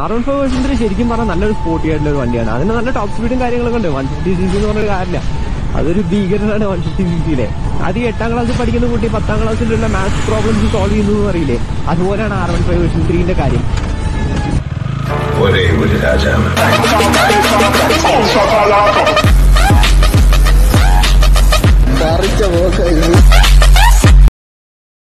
ആറ് one five ശരിക്കും പറഞ്ഞാൽ നല്ലൊരു സ്പോർട്ടി ആയിട്ടുള്ള ഒരു വണ്ടിയാണ്. അതിന് നല്ല ടോപ്പ് സ്പീഡും കാര്യങ്ങളൊക്കെ ഉണ്ട്. വൺ ഫിഫ്റ്റി സി സി എന്ന് പറഞ്ഞൊരു കാര്യമില്ല. അതൊരു ഭീകരനാണ് വൺ ഫിഫ്റ്റി സി സിയിലെ അത് എട്ടാം ക്ലാസ്സിൽ പഠിക്കുന്ന കുട്ടി പത്താം ക്ലാസ്സിലുള്ള മാത്സ് പ്രോബ്ലംസ് സോൾവ് ചെയ്യുന്നു അറിയില്ലേ? അതുപോലെയാണ് ആറ് വൺ ഫൈവ് വേഴ്സൺ ത്രീന്റെ കാര്യം. ഒരേ ഒരു രാജാണ് പോക്കായിരുന്നു